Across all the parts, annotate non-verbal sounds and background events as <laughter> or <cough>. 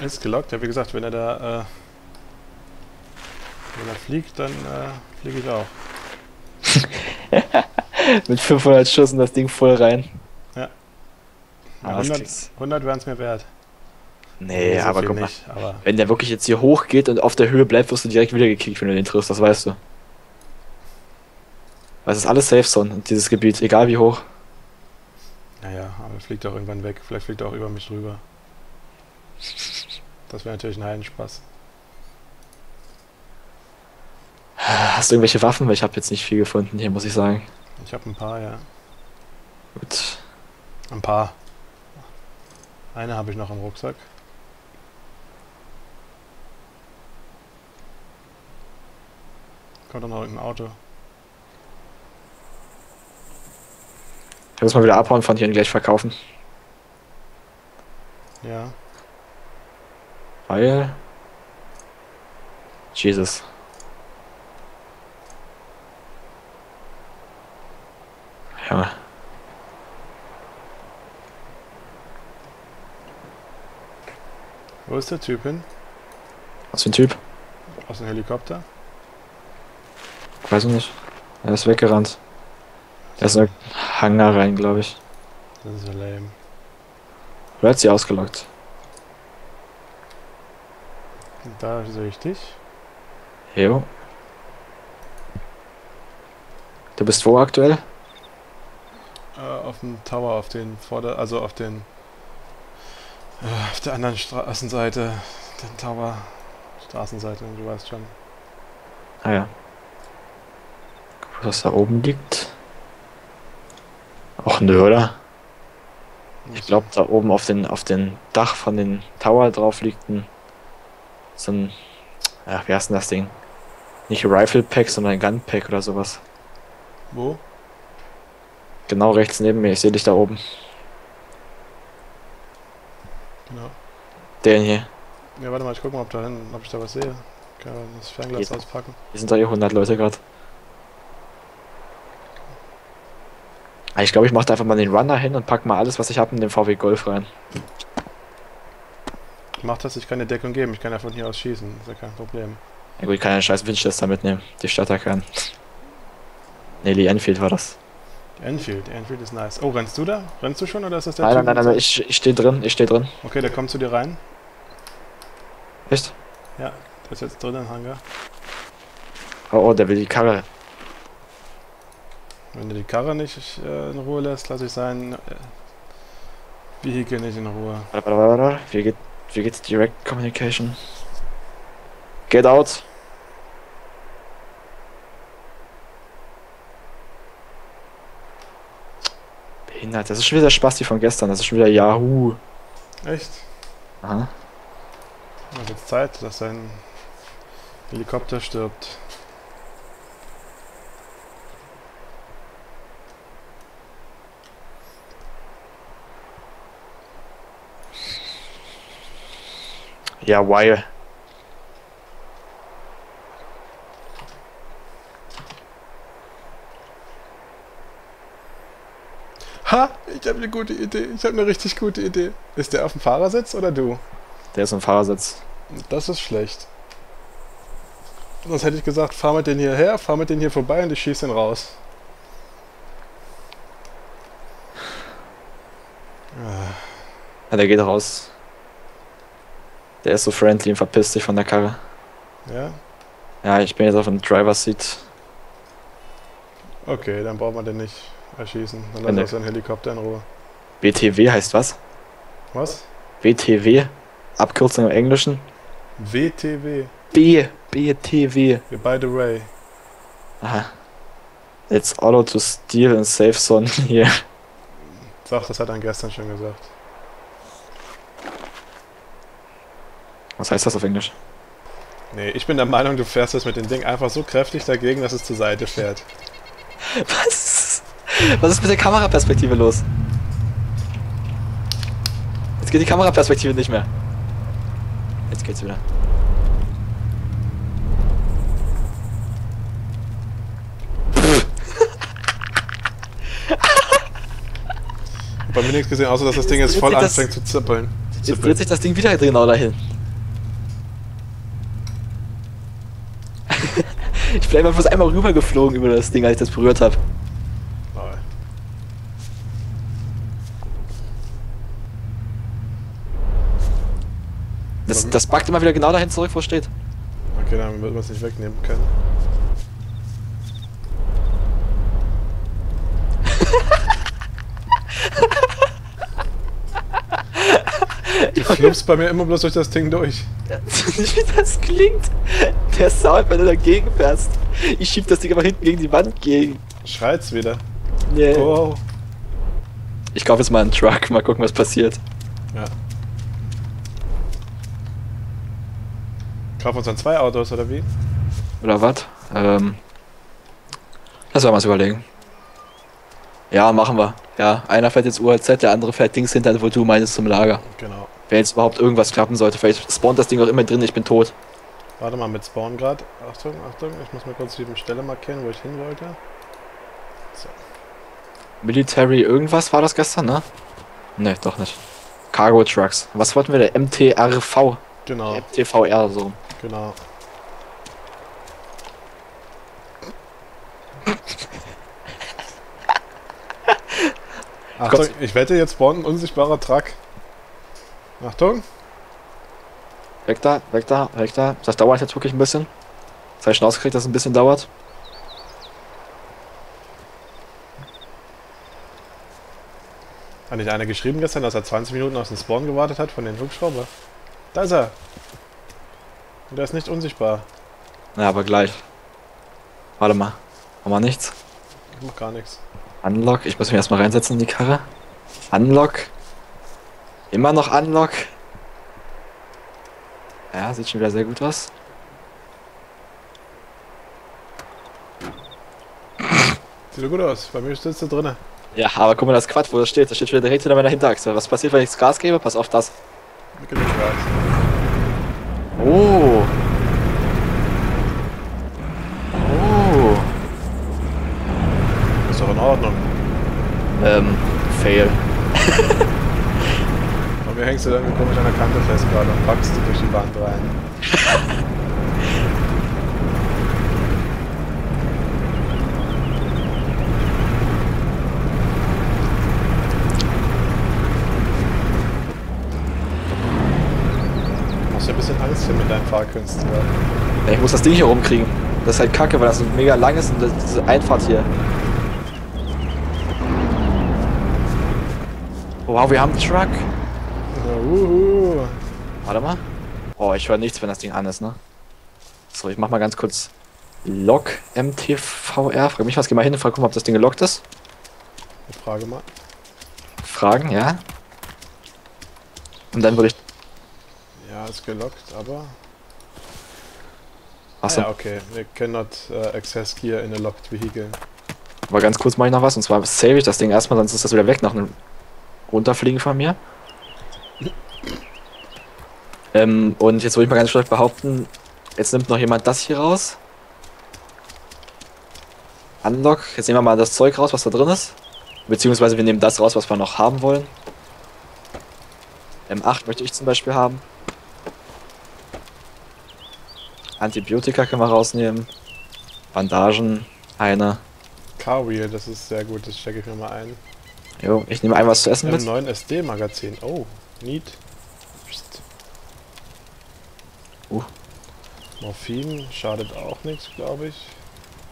Ist gelockt. Ja, wie gesagt, wenn er da, äh, wenn er fliegt, dann äh, fliege ich auch. <laughs> Mit 500 Schuss in das Ding voll rein. Ja. Ja, das 100 kriegst- 100 wären es mir wert. Nee, aber guck mal. aber Wenn der wirklich jetzt hier hoch geht und auf der Höhe bleibt, wirst du direkt wieder gekickt, wenn du den triffst, das weißt du. Weil es ist alles Safe Zone dieses Gebiet, egal wie hoch. naja, aber er fliegt auch irgendwann weg. Vielleicht fliegt er auch über mich drüber. Das wäre natürlich ein Heidenspaß. Hast du irgendwelche Waffen? Weil ich habe jetzt nicht viel gefunden hier, muss ich sagen. Ich habe ein paar, ja. Gut. Ein paar. Eine habe ich noch im Rucksack. Kommt doch noch irgendein Auto. Ich muss mal wieder abhauen von hier und gleich verkaufen. Ja. Weil. Jesus. Junge. Wo ist der Typ hin? Was für ein Typ? Aus dem Helikopter? Weiß ich nicht. Er ist weggerannt. Er ist in Hangar rein, glaube ich. Das ist so lame. Oder hat sie ausgelockt? Da sehe ich dich. Jo. Du bist wo aktuell? Äh, auf dem Tower, auf den Vorder-, also auf den, äh, auf der anderen Straßenseite, den Tower, Straßenseite, du weißt schon. Ah ja. Was da oben liegt. Och nö, oder? Ich glaube, da oben auf den, auf den Dach von den Tower drauf liegt ein. So ein. Ja, wie heißt denn das Ding? Nicht Rifle Pack, sondern ein Gun Pack oder sowas. Wo? Genau rechts neben mir, ich sehe dich da oben. Genau. Den hier. Ja, warte mal, ich guck mal, ob, da hin, ob ich da was sehe. Kann man das Fernglas Geht. auspacken. Hier sind da eh 100 Leute gerade. Ich glaube, ich mache da einfach mal den Runner hin und pack mal alles, was ich habe, in den VW Golf rein. Mach das, ich kann dir Deckung geben, ich kann ja von hier aus schießen, ist ja kein Problem. Ja gut, ich kann ja einen scheiß Winchester mitnehmen. Die Stadt kann. Nelly Enfield war das. Enfield, Enfield ist nice. Oh, rennst du da? Rennst du schon oder ist das der Nein, Typ? nein, nein, nein, ich, ich stehe drin, ich stehe drin. Okay, der kommt zu dir rein. Echt? Der ist jetzt drin im Hangar. Oh, oh, der will die Karre. Wenn du die Karre nicht äh, in Ruhe lässt, lasse ich sein äh, Vehikel nicht in Ruhe. Warte, warte, warte, warte. Wie geht, wie geht's Direct Communication? Get out. Behindert, das ist schon wieder der Spasti von gestern, das ist schon wieder Yahoo. Echt? Aha. Dann wird's Zeit, dass dein Helikopter stirbt. Ja, weil. Ha! Ich habe eine gute Idee. Ich habe eine richtig gute Idee. Ist der auf dem Fahrersitz oder du? Der ist im Fahrersitz. Das ist schlecht. Sonst hätte ich gesagt, fahr mit den hierher, fahr mit den hier vorbei und ich schieße ihn raus. Ja, der geht raus. Der ist so friendly und verpisst sich von der Karre. Ja? Ja, ich bin jetzt auf dem Driver's Seat. Okay, dann braucht man den nicht erschießen. Dann lass uns seinen Helikopter in Ruhe. BTW heißt was? Was? BTW? Abkürzung im Englischen? WTW. B. BTW. Wir beide Ray. Aha. It's auto to steal in safe zone hier. Sag, das hat er gestern schon gesagt. Was heißt das auf Englisch? Nee, ich bin der Meinung, du fährst das mit dem Ding einfach so kräftig dagegen, dass es zur Seite fährt. <laughs> Was? Was ist mit der Kameraperspektive los? Jetzt geht die Kameraperspektive nicht mehr. Jetzt geht's wieder. Bei mir nichts gesehen, außer dass das Ding jetzt voll Witzig, dass- anfängt zu zippeln. Jetzt dreht sich das Ding wieder genau dahin. Ich bin einfach bloß einmal rübergeflogen über das Ding, als ich das berührt habe. Das, das backt immer wieder genau dahin zurück, wo es steht. Okay, dann wird man es nicht wegnehmen können. <laughs> Du flippst bei mir immer bloß durch das Ding durch. <laughs> Wie das klingt. Der Sound, wenn du dagegen fährst. Ich schieb das Ding aber hinten gegen die Wand gegen. Schreit's wieder. Nee. Oh. Ich kaufe jetzt mal einen Truck, mal gucken, was passiert. Ja. Kaufen uns dann zwei Autos oder wie? Oder was? Ähm. Lass mal was überlegen. Ja, machen wir. Ja, einer fährt jetzt UHZ, der andere fährt Dings hinter, wo du meinst zum Lager. Genau. Wenn jetzt überhaupt irgendwas klappen sollte, vielleicht spawnt das Ding auch immer drin, ich bin tot. Warte mal mit Spawn grad. Achtung, Achtung, ich muss mal kurz die Stelle markieren, wo ich hin wollte. So. Military irgendwas war das gestern, ne? Ne, doch nicht. Cargo Trucks. Was wollten wir? Der MTRV. Genau, MTVR so. genau. <laughs> Achtung, ich wette, jetzt spawnt ein unsichtbarer Truck. Achtung. Weg da, weg da, weg da. Das dauert jetzt wirklich ein bisschen. Das habe ich schon ausgekriegt, dass es ein bisschen dauert. Hat nicht einer geschrieben gestern, dass er 20 Minuten aus dem Spawn gewartet hat von den Hubschrauber? Da ist er. Und er ist nicht unsichtbar. Ja, aber gleich. Warte mal. Haben wir nichts? Ich mach gar nichts. Unlock. Ich muss mich erstmal reinsetzen in die Karre. Unlock. Immer noch Unlock. Ja, sieht schon wieder sehr gut aus. Sieht doch gut aus. Bei mir sitzt er drinne. Ja, aber guck mal das Quad, wo das steht. Das steht schon wieder direkt hinter meiner Hinterachse. Was passiert, wenn ich das Gas gebe? Pass auf das. Oh. Oh. Ist doch in Ordnung. Ähm, fail. <laughs> Mir hängst du dann komisch an der Kante fest gerade und packst du durch die Wand rein. Hast du ein bisschen Angst hier mit deinen Fahrkünsten? Ja, Ich muss das Ding hier rumkriegen. Das ist halt kacke, weil das so mega lang ist und das, diese Einfahrt hier. Wow, wir haben einen Truck. Uhu. Warte mal. Oh, ich höre nichts, wenn das Ding an ist, ne? So, ich mach mal ganz kurz Log MTVR. Frag mich was, geh mal hin und frag, guck mal, ob das Ding gelockt ist. Ich frage mal. Fragen, ja. Und dann würde ich. Ja, ist gelockt, aber... Achso, Ah, ja, okay. We cannot uh, access gear in a locked vehicle. aber ganz kurz mache ich noch was. Und zwar save ich das Ding erstmal, sonst ist das wieder weg nach einem Runterfliegen von mir. Ähm, und jetzt würde ich mal ganz stark behaupten, jetzt nimmt noch jemand das hier raus. Unlock. Jetzt nehmen wir mal das Zeug raus, was da drin ist. Beziehungsweise wir nehmen das raus, was wir noch haben wollen. M8 möchte ich zum Beispiel haben. Antibiotika können wir rausnehmen. Bandagen, eine. Car Wheel, das ist sehr gut, das stecke ich mir mal ein. Jo, ich nehme ein was zu essen Im mit. neuen SD-Magazin. Oh, neat. Psst. Uh. Morphin schadet auch nichts, glaube ich.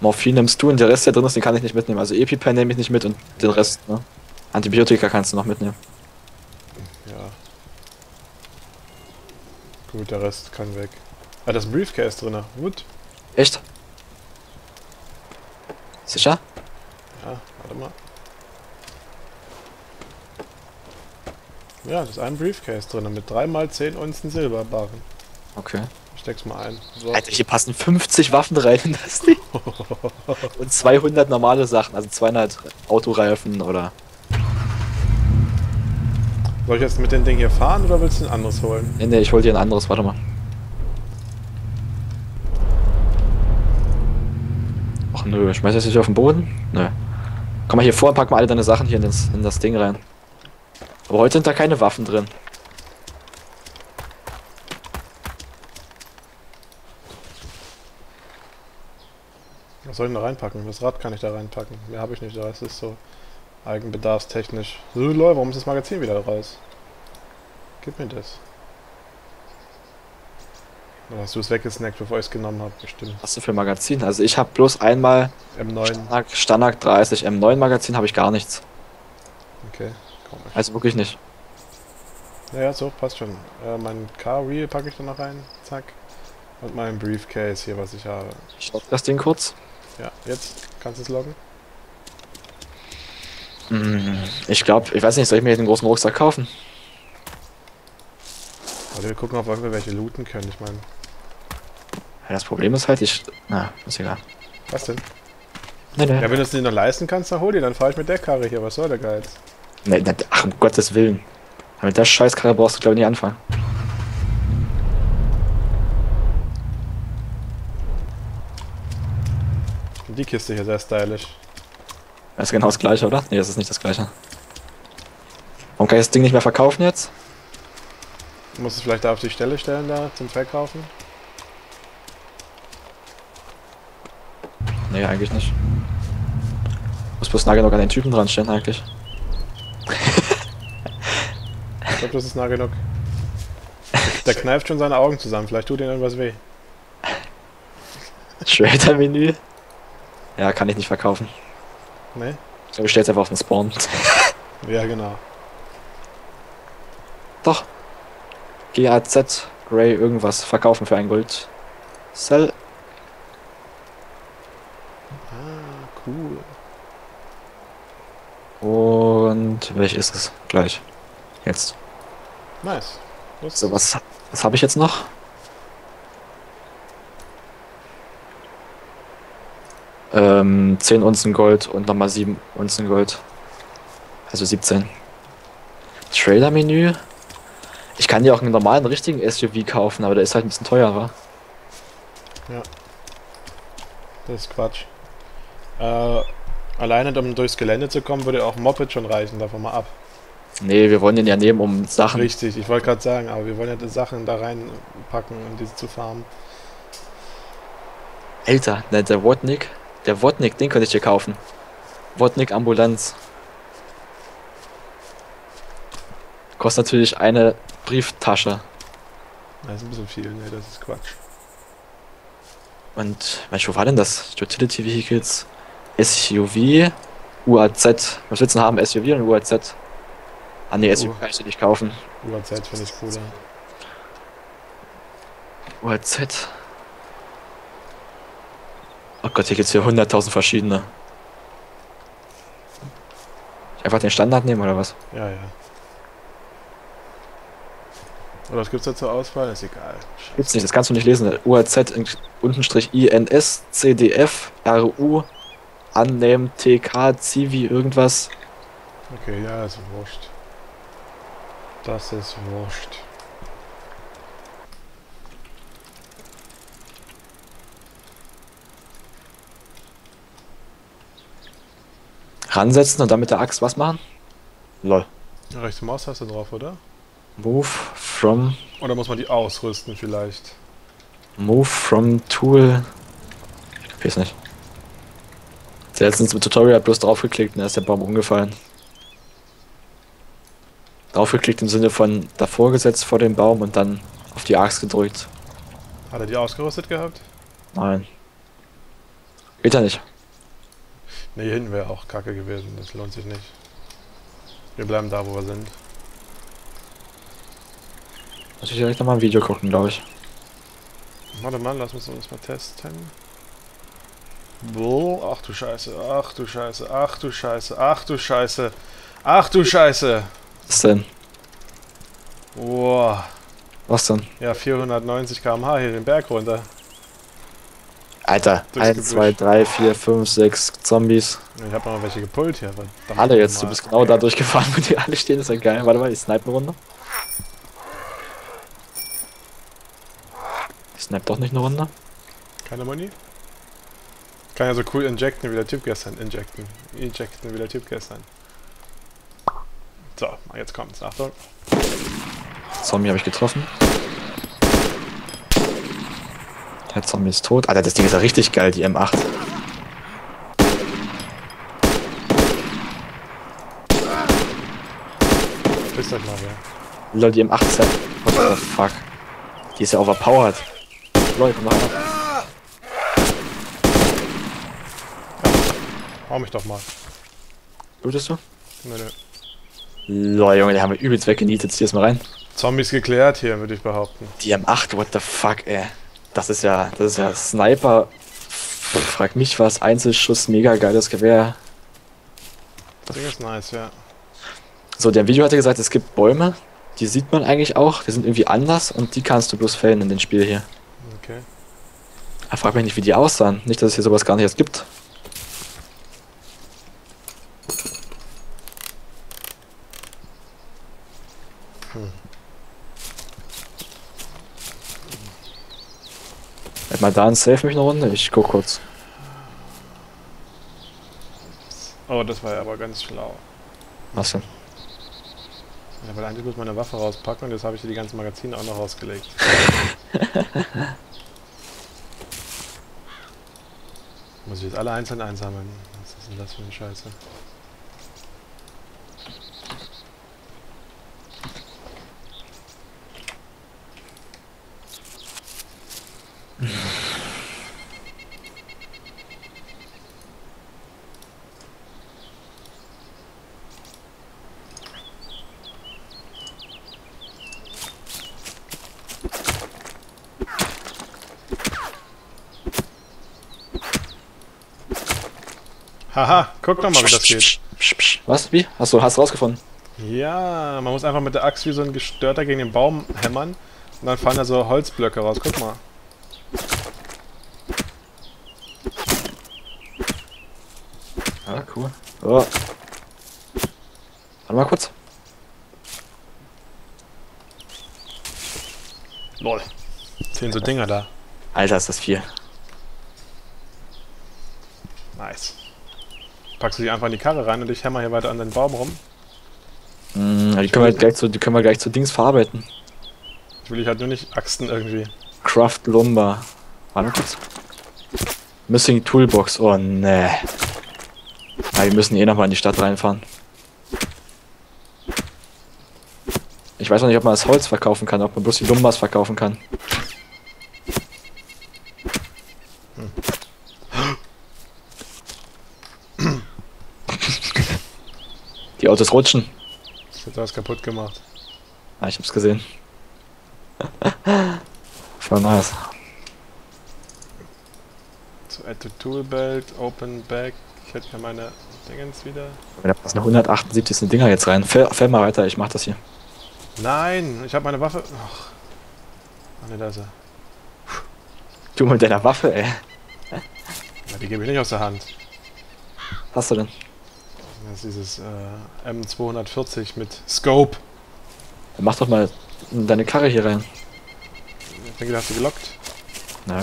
Morphin nimmst du und der Rest, der drin ist, den kann ich nicht mitnehmen. Also EpiPen nehme ich nicht mit und den Rest, ne? Antibiotika kannst du noch mitnehmen. Ja. Gut, der Rest kann weg. Ah, das ist ein Briefcase drin. Gut. Echt? Sicher? Ja, warte mal. Ja, das ist ein Briefcase drin mit 3x10 Unzen Silberbarren. Okay. Ich steck's mal ein. So. Alter, hier passen 50 Waffen rein in das Ding. <laughs> Und 200 normale Sachen, also 200 Autoreifen oder... Soll ich jetzt mit dem Ding hier fahren oder willst du ein anderes holen? Nee, nee, ich hol dir ein anderes, warte mal. Ach nö, schmeiß das nicht auf den Boden? Nö. Komm mal hier vor und pack mal alle deine Sachen hier in das, in das Ding rein. Aber heute sind da keine Waffen drin. Was soll ich denn da reinpacken? Das Rad kann ich da reinpacken. Mehr habe ich nicht da. Es ist so eigenbedarfstechnisch. So, Leute, warum ist das Magazin wieder raus? Gib mir das. Oder hast du es weggesnackt, bevor ich es genommen habe? Bestimmt. Was du für ein Magazin? Also ich habe bloß einmal M9. Stanak, Stanak 30 M9 Magazin habe ich gar nichts. Okay, komisch. Also wirklich nicht. Naja, so, passt schon. Äh, mein Car Wheel packe ich da noch rein. Zack. Und mein Briefcase hier, was ich habe. Ich stopp das Ding kurz. Jetzt kannst du es loggen. Hm, Ich glaube, ich weiß nicht, soll ich mir jetzt einen großen Rucksack kaufen? Warte, wir gucken, ob wir welche looten können. Ich meine, Ja, das Problem ist halt, ich. Na, ist egal. was denn? Nee, nee. Ja, wenn du es dir noch leisten kannst, dann hol die. Dann fahre ich mit der Karre hier. Was soll der Geiz? nee, nee ach, um Gottes Willen. Mit der Scheißkarre brauchst du, glaube ich, nicht anfangen. Die Kiste hier sehr stylisch. Das ist genau das gleiche, oder? Nee, das ist nicht das gleiche. Warum kann ich das Ding nicht mehr verkaufen jetzt? Du musst es vielleicht da auf die Stelle stellen, da zum Verkaufen. Nee, eigentlich nicht. Muss bloß nah genug an den Typen dran stellen, eigentlich. Ich glaube, das ist nah genug. Der kneift schon seine Augen zusammen. Vielleicht tut ihm irgendwas weh. Trader-Menü. Ja, kann ich nicht verkaufen. Ne? Ich glaube, ich stell's einfach auf den Spawn. <laughs> Ja, genau. Doch. GAZ, Grey, irgendwas. Verkaufen für ein Gold. Sell. Ah, cool. Und welch ist es? Gleich. Jetzt. Nice. Das So, was, was habe ich jetzt noch? Ähm, 10 Unzen Gold und nochmal 7 Unzen Gold. Also 17. Trailer-Menü. Ich kann dir auch einen normalen, richtigen SUV kaufen, aber der ist halt ein bisschen teurer. Das ist Quatsch. Äh, alleine um durchs Gelände zu kommen, würde auch ein Moped schon reichen, davon mal ab. Nee, wir wollen den ja nehmen, um Sachen. Richtig, ich wollte gerade sagen, aber wir wollen ja die Sachen da reinpacken, um diese zu farmen. Alter, der, der Wodnik. Der Wodnik, den könnte ich dir kaufen. Wodnik Ambulanz. Kostet natürlich eine Brieftasche. Das ist ein bisschen viel, ne, das ist Quatsch. Und, Mensch, wo war denn das? Utility Vehicles, SUV, UAZ. Was willst du denn haben? SUV oder UAZ? Ah ne, SUV kann ich dir nicht kaufen. UAZ finde ich cooler. UAZ. Oh Gott, hier gibt's hier 100.000 verschiedene. Ich einfach den Standard nehmen oder was? Ja, ja. Oder was gibt's da zur Auswahl? Ist egal. Gibt's nicht, das kannst du nicht lesen. UAZ in- untenstrich INS, CDF, RU, Annehmen, TK, Civi, irgendwas. Okay, ja, ist wurscht. Das ist wurscht. Ransetzen und dann mit der Axt was machen? Lol. Rechte Maustaste drauf, oder? Move from, Oder muss man die ausrüsten vielleicht? move from Tool. Ich kapier's nicht. Der letztens im Tutorial bloß draufgeklickt und da ist der Baum umgefallen. Draufgeklickt im Sinne von davor gesetzt vor dem Baum und dann auf die Axt gedrückt. Hat er die ausgerüstet gehabt? Nein. Geht ja nicht. Ne, hier hinten wäre auch kacke gewesen. Das lohnt sich nicht. Wir bleiben da, wo wir sind. Muss ich direkt nochmal ein Video gucken, glaube ich. Warte mal, lass uns das mal testen. Boah, ach du Scheiße, ach du Scheiße, ach du Scheiße, ach du Scheiße, ach du Scheiße. Was denn? Boah, Was denn? ja 490 km/h hier den Berg runter. Alter, Durchs 1, 2, Gebüsch. 3, 4, 5, 6 Zombies. Ich habe noch welche gepult hier. Alle jetzt, du bist genau da durchgefahren, <laughs> wo die alle stehen, ist ja geil. Warte mal, die Snipen-Runde. Ich snipe doch nicht eine Runde. Keine Money? Kann ja so cool injecten wie der Typ gestern. Injecten. Injecten wie der Typ gestern. So, jetzt kommt's. Achtung. Zombie habe ich getroffen. Der Zombie ist tot. Alter, das Ding ist ja richtig geil, die M8. Grüß euch mal, ja. Lol, die M8 ist ja... What the fuck? Die ist ja overpowered. Leute, mach mal. Hau mich doch mal. Blutest du? Nö, nö. Lol, Junge, die haben wir übelst weggenietet. Zieh das mal rein. Zombies geklärt hier, würde ich behaupten. Die M8, what the fuck, ey. Das ist ja, das ist ja Sniper. Frag mich was, Einzelschuss, mega geiles Gewehr. Das Ding ist nice, ja. So, der Video hatte gesagt, es gibt Bäume, die sieht man eigentlich auch, die sind irgendwie anders und die kannst du bloß fällen in dem Spiel hier. Okay. Ich frag mich nicht, wie die aussahen. Nicht, dass es hier sowas gar nicht erst gibt. Da ein Save mich eine Runde. Ich guck kurz. Oh, das war ja aber ganz schlau. Was denn? Ja, weil eigentlich muss meine Waffe rauspacken und jetzt habe ich hier die ganzen Magazine auch noch rausgelegt. <laughs> muss ich jetzt alle einzeln einsammeln. Was ist denn das für eine Scheiße? Haha, guck doch mal, wie das geht. Was? Wie? Achso, hast du rausgefunden? Ja, man muss einfach mit der Axt wie so ein Gestörter gegen den Baum hämmern und dann fallen da so Holzblöcke raus. Guck mal. Ja, cool. Oh. Warte mal kurz. Lol. Zehn so Dinger da. Alter, ist das viel. Nice. Packst du die einfach in die Karre rein und ich hämmer hier weiter an den Baum rum. Mm, die, können wir gleich zu, die können wir gleich zu Dings verarbeiten. Ich will ich halt nur nicht Axten irgendwie. Craft Lumber. Warte kurz. Missing Toolbox. Oh ne. Ja, wir müssen eh nochmal in die Stadt reinfahren. Ich weiß noch nicht, ob man das Holz verkaufen kann, ob man bloß die Lumbers verkaufen kann. Die Autos rutschen. Ich hab was kaputt gemacht. Ah, ich hab's gesehen. <laughs> Voll nice. So, add to tool belt, open back. Ich hätte ja meine Dingens wieder. Da passen 178 Dinger jetzt rein. Fäll, fäll mal weiter, ich mach das hier. Nein, ich habe meine Waffe. Ach. Ah, ne, da ist er. Du mit deiner Waffe, ey. Ja, die gebe ich nicht aus der Hand. Was hast du denn? Das ist dieses äh, M240 mit Scope. Dann mach doch mal deine Karre hier rein. Ich denke, da hast du gelockt. Ne?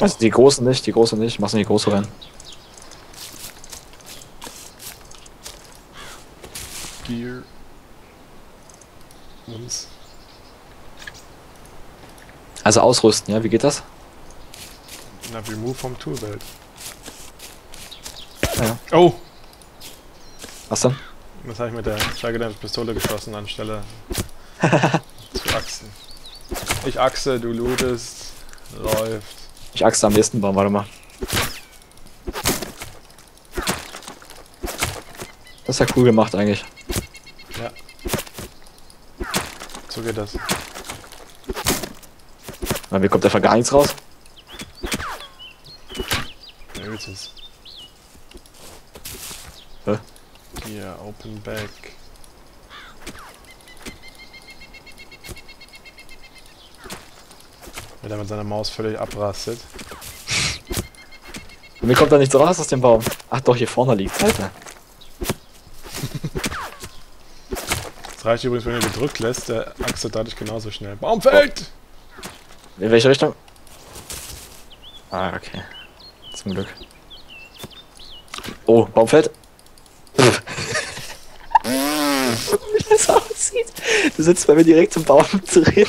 Also die große nicht, die große nicht. Machst du in die große rein. Gear. Mums. Also ausrüsten, ja? Wie geht das? Na, remove vom Toolbelt. Ja. Oh! Was dann? Das habe ich mit der Schallgedämpften Pistole geschossen anstelle <laughs> zu Achsen. Ich achse, du lootest. Läuft. Ich axe am nächsten Baum, warte mal. Das ist ja cool gemacht eigentlich. Ja. So geht das. Na, mir kommt einfach gar nichts raus. Übelstes. Hä? Hier, open back. Wenn er mit seiner Maus völlig abrastet. <laughs> Und mir kommt da nichts raus aus dem Baum. Ach doch, hier vorne liegt Alter. Das reicht übrigens, wenn er gedrückt lässt, der achset dadurch genauso schnell. Baum fällt! In welche Richtung? Ah, okay. Zum Glück. Oh, Baum fällt. Sitzt bei mir direkt zum Baum drin.